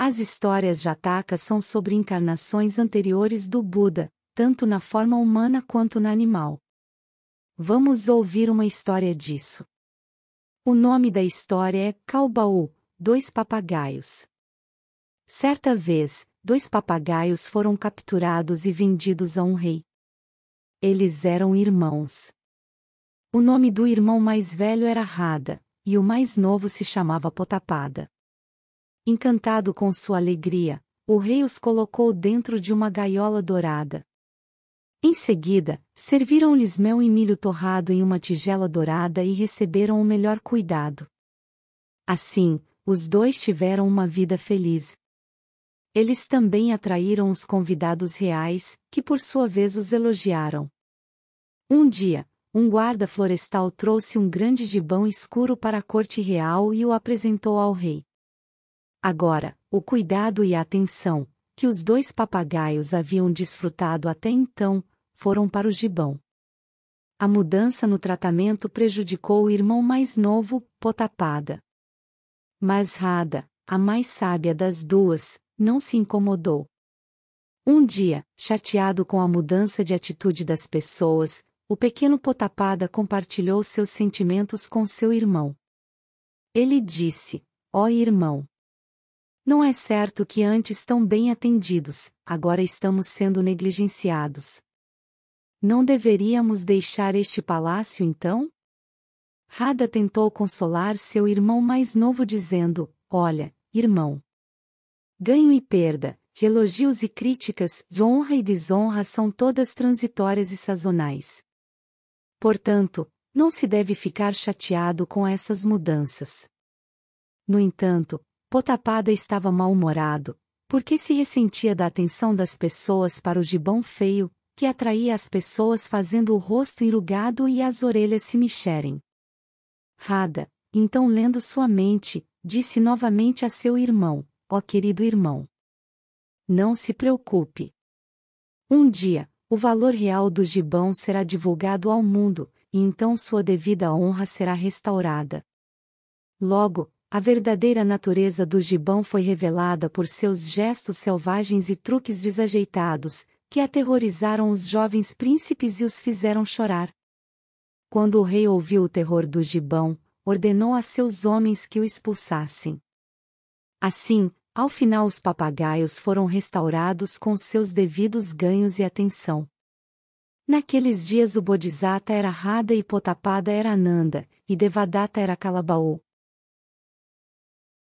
As histórias Jataka são sobre encarnações anteriores do Buda, tanto na forma humana quanto na animal. Vamos ouvir uma história disso. O nome da história é Calbaú, dois papagaios. Certa vez, dois papagaios foram capturados e vendidos a um rei. Eles eram irmãos. O nome do irmão mais velho era Rada, e o mais novo se chamava Potapada. Encantado com sua alegria, o rei os colocou dentro de uma gaiola dourada. Em seguida, serviram-lhes mel e milho torrado em uma tigela dourada e receberam o melhor cuidado. Assim, os dois tiveram uma vida feliz. Eles também atraíram os convidados reais, que por sua vez os elogiaram. Um dia, um guarda florestal trouxe um grande gibão escuro para a corte real e o apresentou ao rei. Agora, o cuidado e a atenção, que os dois papagaios haviam desfrutado até então, foram para o gibão. A mudança no tratamento prejudicou o irmão mais novo, Potapada. Mas Rada, a mais sábia das duas, não se incomodou. Um dia, chateado com a mudança de atitude das pessoas, o pequeno Potapada compartilhou seus sentimentos com seu irmão. Ele disse: Ó oh, irmão! Não é certo que antes tão bem atendidos, agora estamos sendo negligenciados. Não deveríamos deixar este palácio então? Rada tentou consolar seu irmão mais novo dizendo: Olha, irmão. Ganho e perda, elogios e críticas, de honra e desonra são todas transitórias e sazonais. Portanto, não se deve ficar chateado com essas mudanças. No entanto, Potapada estava mal-humorado, porque se ressentia da atenção das pessoas para o gibão feio, que atraía as pessoas fazendo o rosto enrugado e as orelhas se mexerem. Rada, então lendo sua mente, disse novamente a seu irmão, ó querido irmão. Não se preocupe. Um dia, o valor real do gibão será divulgado ao mundo, e então sua devida honra será restaurada. Logo, a verdadeira natureza do gibão foi revelada por seus gestos selvagens e truques desajeitados, que aterrorizaram os jovens príncipes e os fizeram chorar. Quando o rei ouviu o terror do gibão, ordenou a seus homens que o expulsassem. Assim, ao final os papagaios foram restaurados com seus devidos ganhos e atenção. Naqueles dias o Bodhisatta era Rada e Potapada era Nanda, e Devadatta era Calabaô,